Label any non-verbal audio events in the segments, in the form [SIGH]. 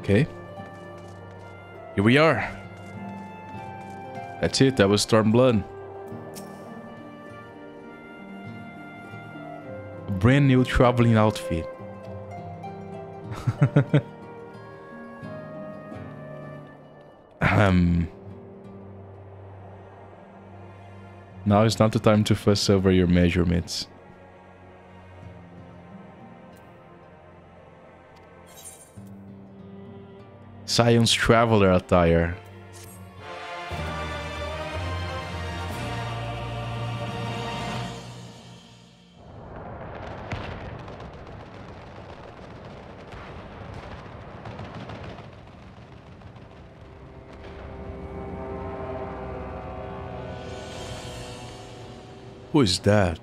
Okay. Here we are. That's it. That was Stormblood. A brand new traveling outfit. [LAUGHS] um. Now is not the time to fuss over your measurements. Scion Traveler attire. Who is that?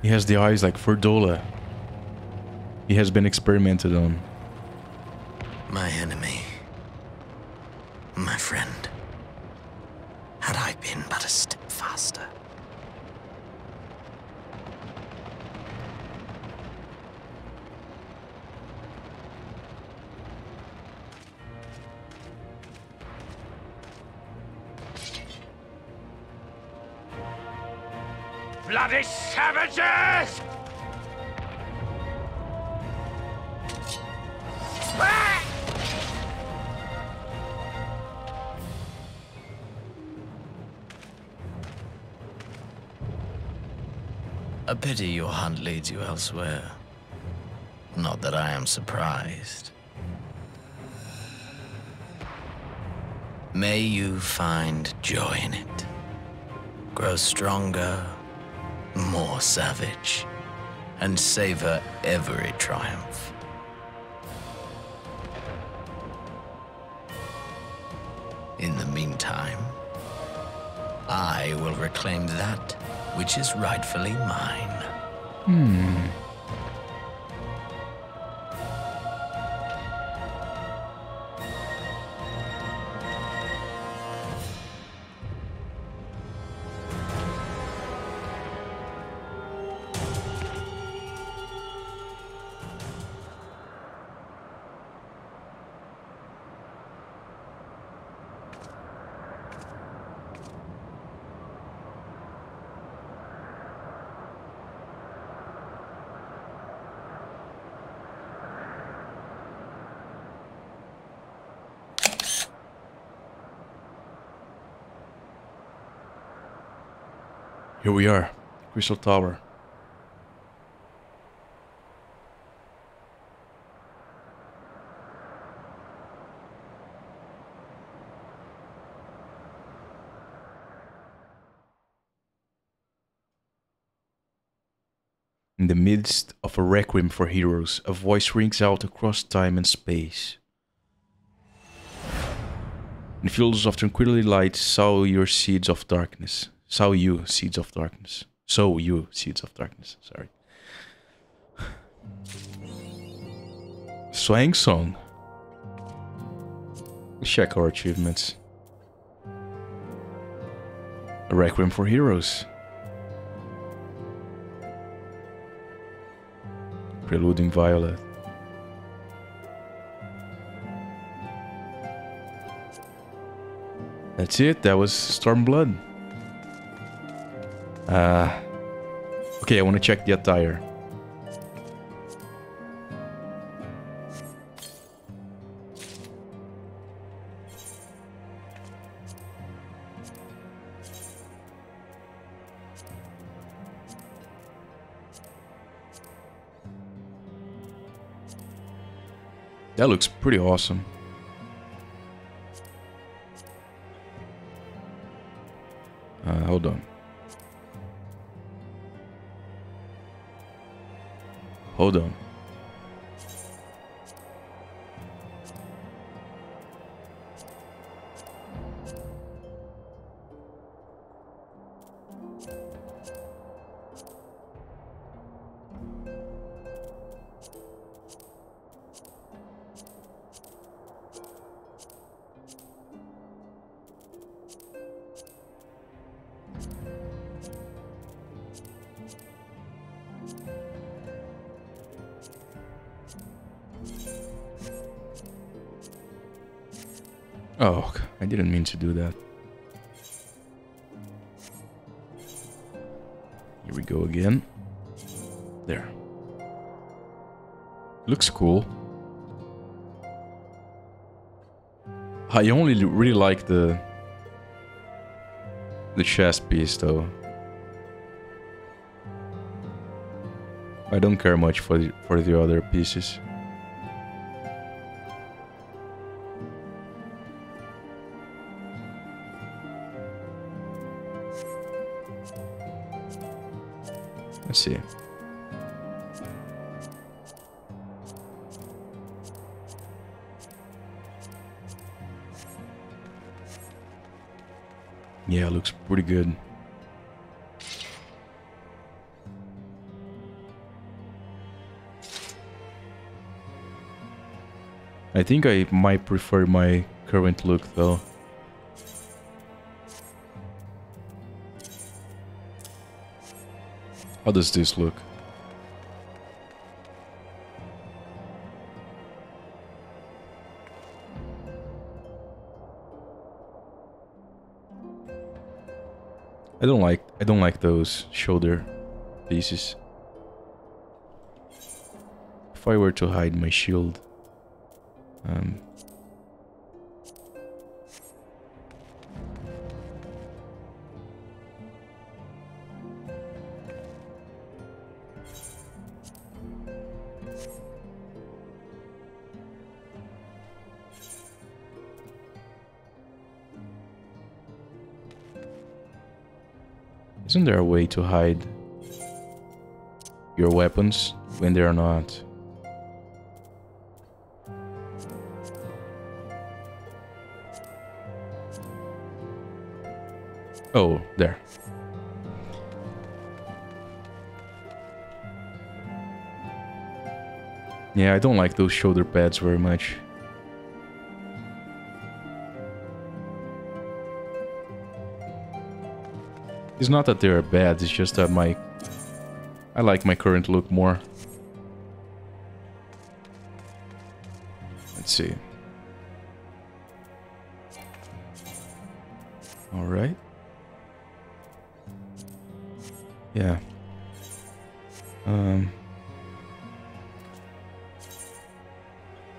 He has the eyes like Fordola. He has been experimented on. My enemy. My friend. Had I been but a leads you elsewhere. Not that I am surprised. May you find joy in it. Grow stronger, more savage, and savor every triumph. In the meantime, I will reclaim that which is rightfully mine. Hmm. Here we are, Crystal Tower. In the midst of a requiem for heroes, a voice rings out across time and space. In fields of tranquility light, sow your seeds of darkness. Sow you, seeds of darkness. Sow you, seeds of darkness. Sorry. [SIGHS] Swang song. Check our achievements. A Requiem for Heroes. Preluding Violet. That's it. That was Stormblood. Uh, okay, I want to check the attire. That looks pretty awesome. Hold on. Oh, I didn't mean to do that. Here we go again. There. Looks cool. I only really like the the chest piece though. I don't care much for the, for the other pieces. See. Yeah, looks pretty good. I think I might prefer my current look though. How does this look? I don't like I don't like those shoulder pieces. If I were to hide my shield, um, Isn't there a way to hide your weapons when they are not? Oh, there. Yeah, I don't like those shoulder pads very much. It's not that they're bad, it's just that my... I like my current look more. Let's see. Alright. Yeah. Um...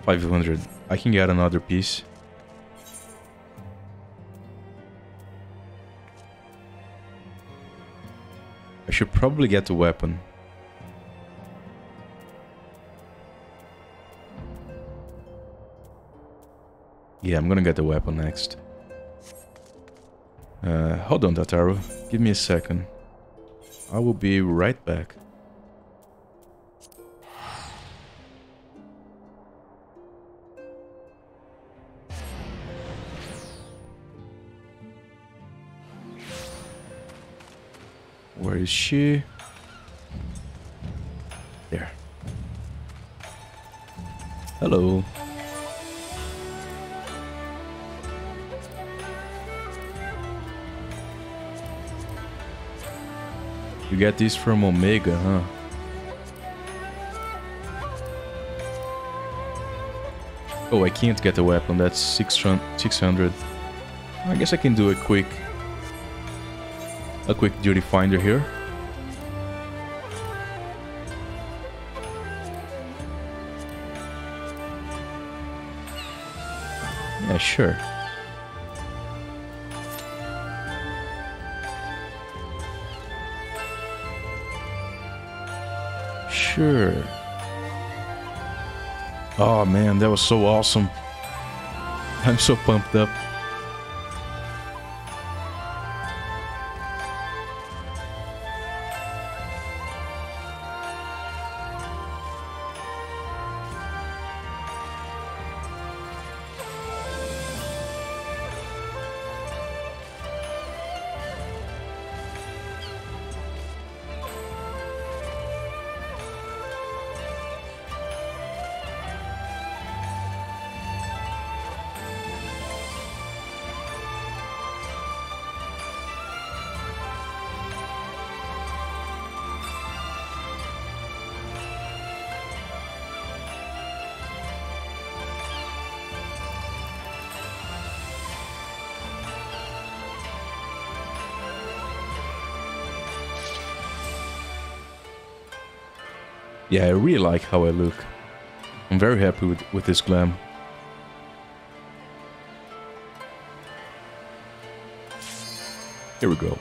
500. I can get another piece. Should probably get the weapon. Yeah, I'm gonna get the weapon next. Uh, hold on, Tataru. Give me a second. I will be right back. Where is she? There. Hello. You get this from Omega, huh? Oh, I can't get the weapon. That's 600. I guess I can do a quick a quick duty finder here. Yeah, sure. Sure. Oh man, that was so awesome. I'm so pumped up. Yeah, I really like how I look. I'm very happy with, with this glam. Here we go.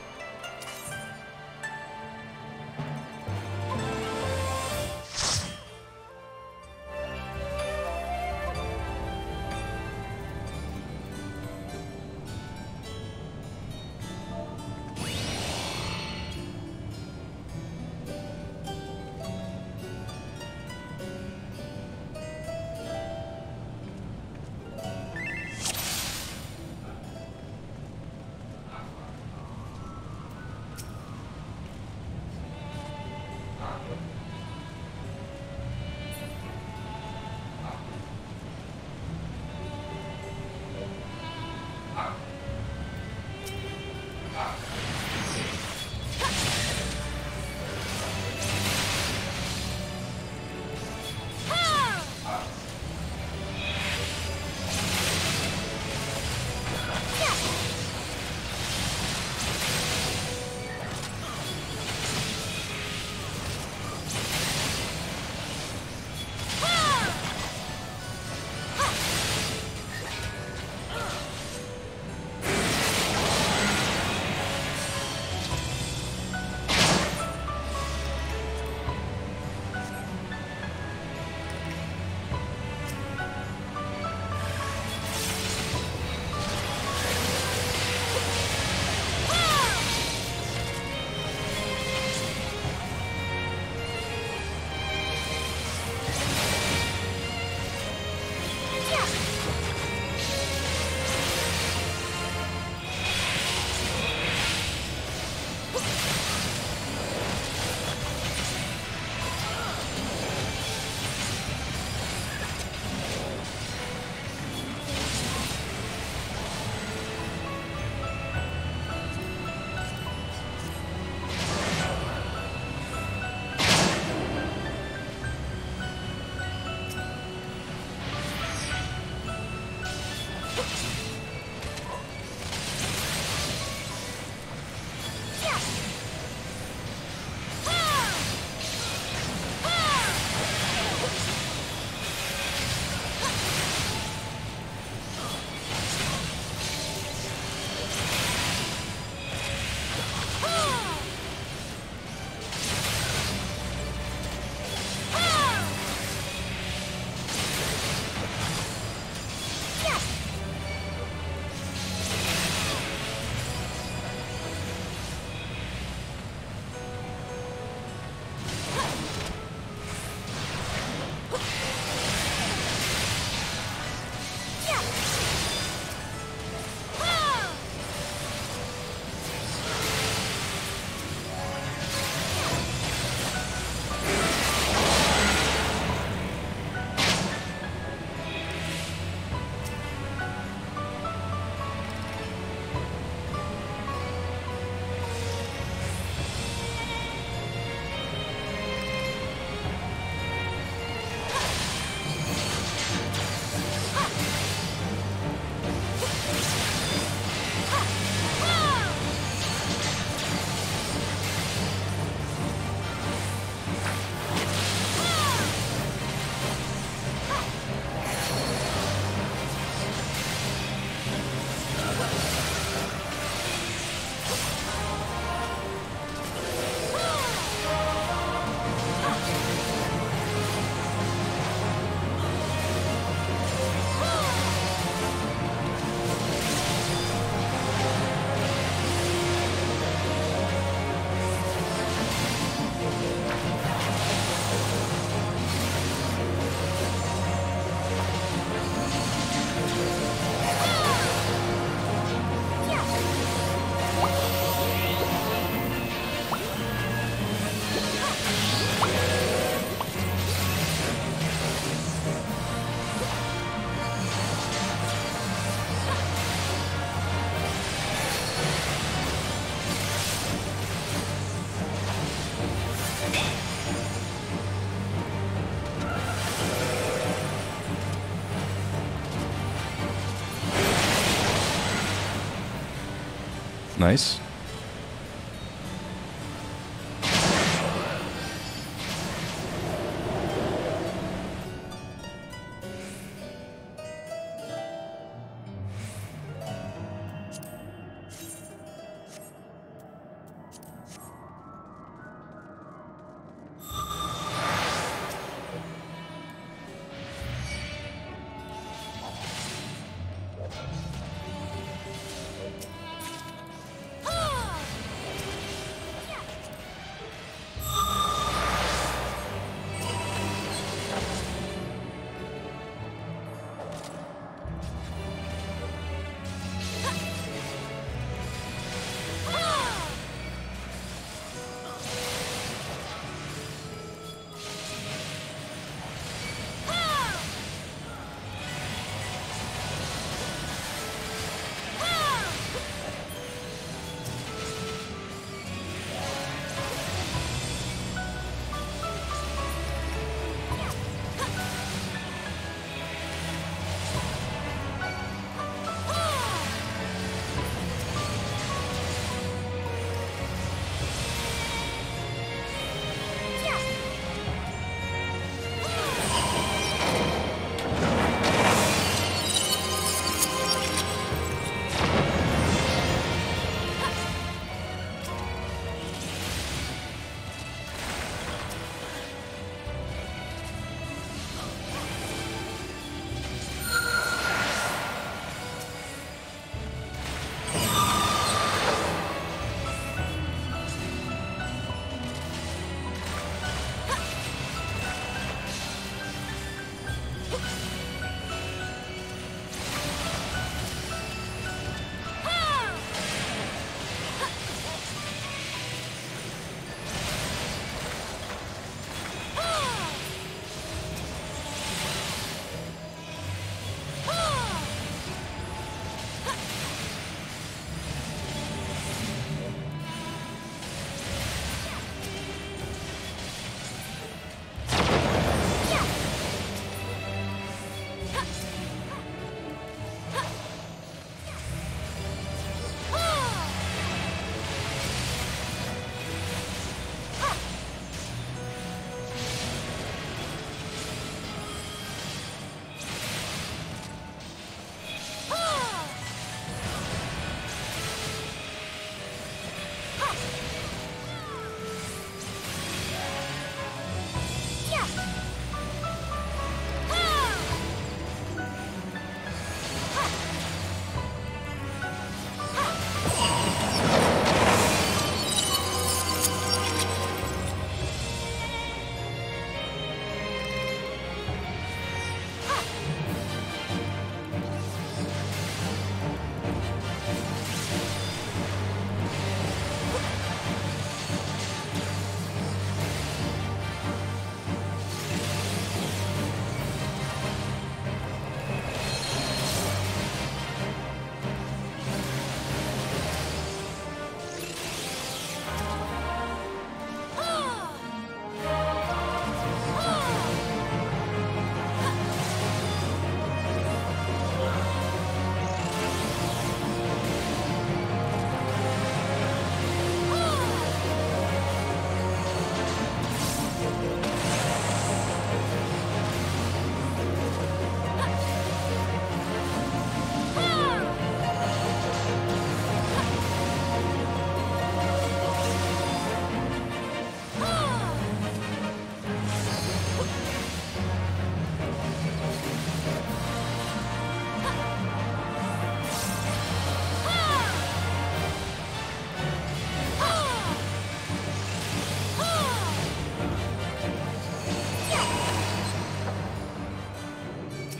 Nice.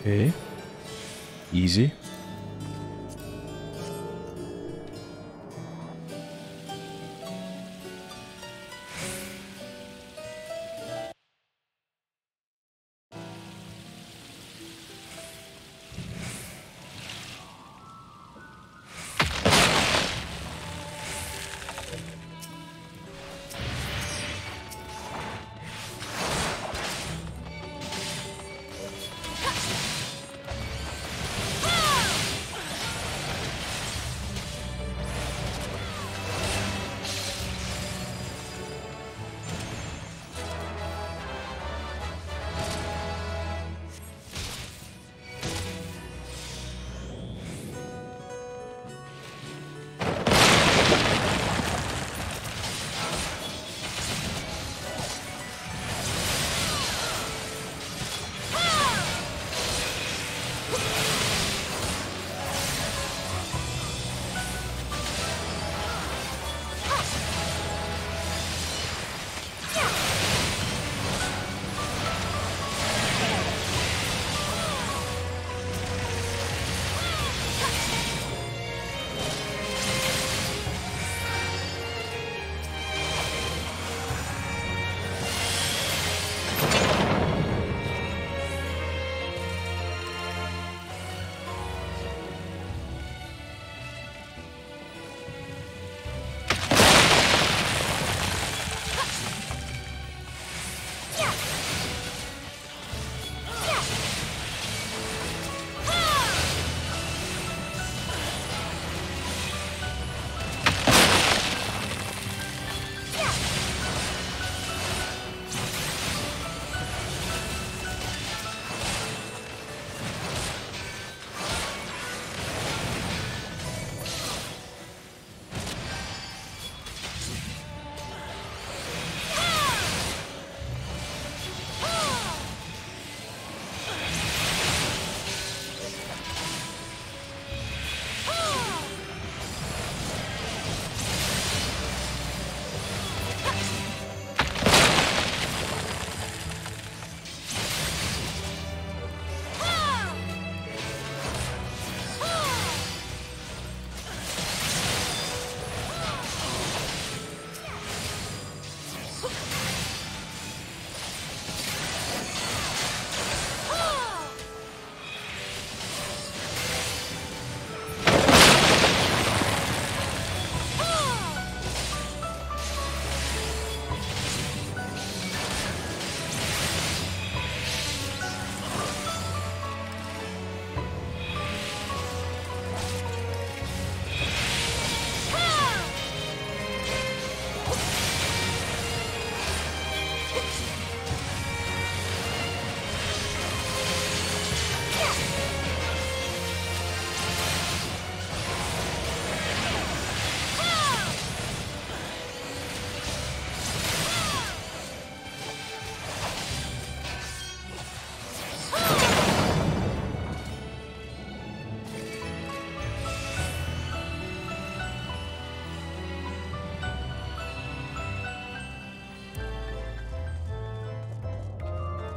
Okay. Easy.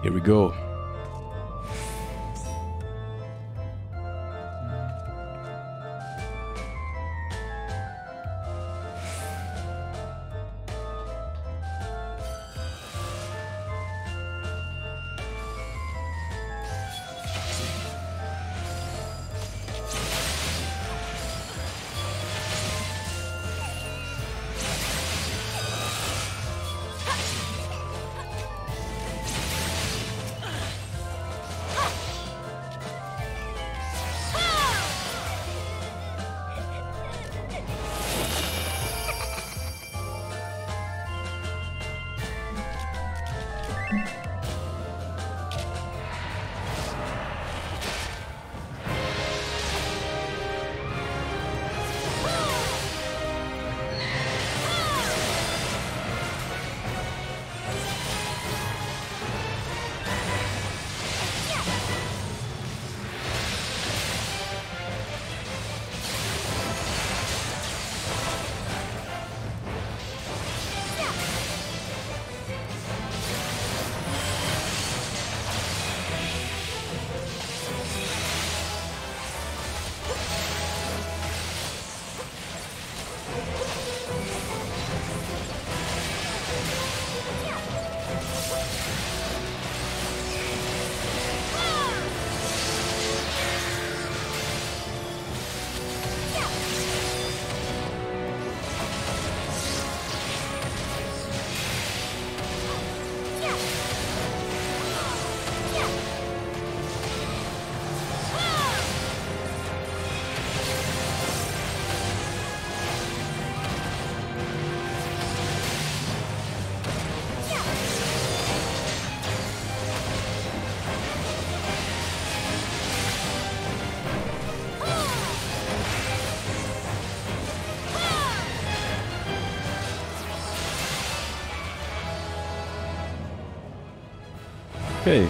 Here we go. Okay.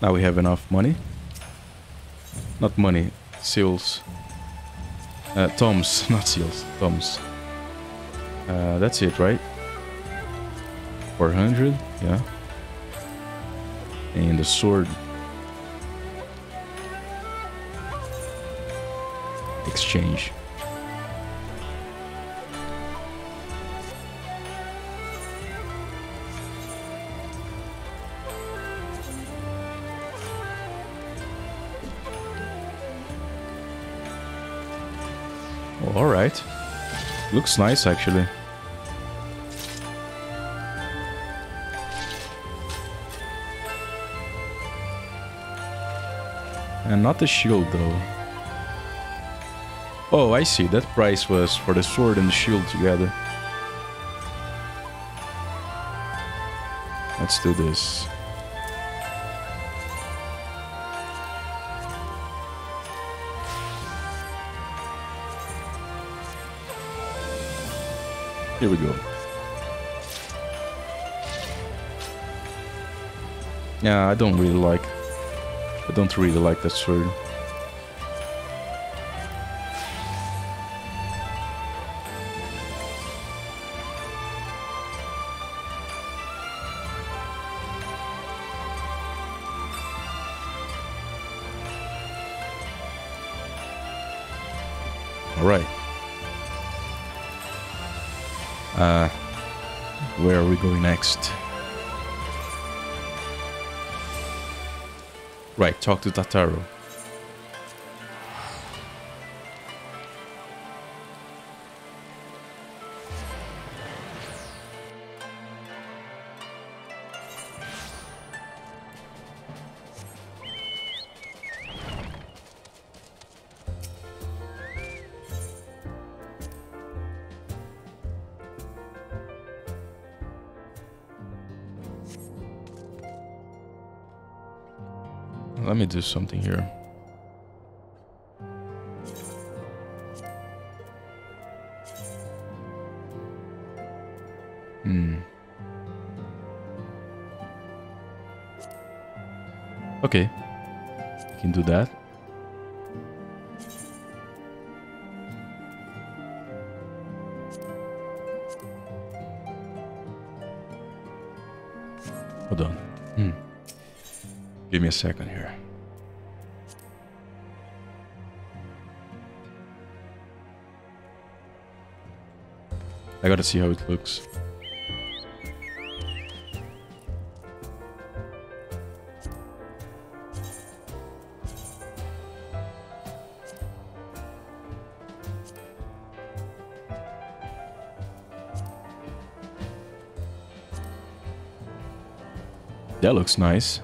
Now we have enough money. Not money, seals. Uh, toms, [LAUGHS] not seals, toms. Uh, that's it, right? 400, yeah. And the sword. Exchange. Alright. Looks nice, actually. And not the shield, though. Oh, I see. That price was for the sword and the shield together. Let's do this. Here we go. Yeah, I don't really like... I don't really like that sword. All right. Uh, where are we going next? Right, talk to Tataru. Something here. Hmm. Okay. I can do that. Hold on. Hmm. Give me a second here. Gotta see how it looks. That looks nice.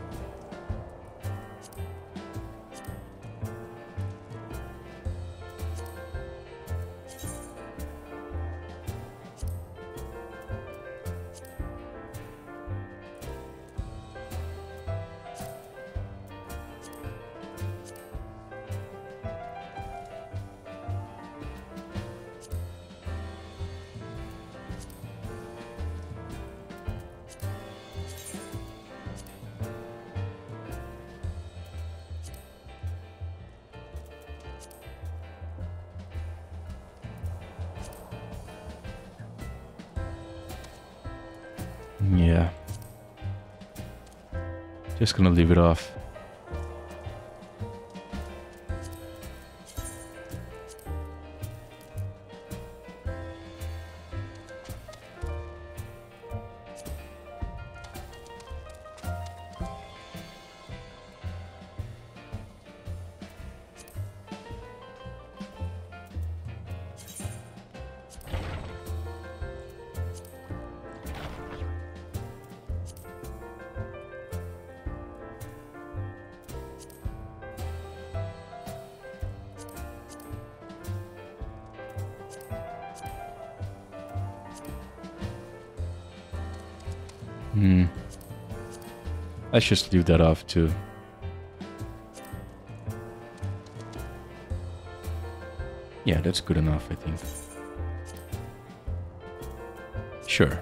Just gonna leave it off. Hmm. Let's just leave that off too. Yeah, that's good enough, I think. Sure.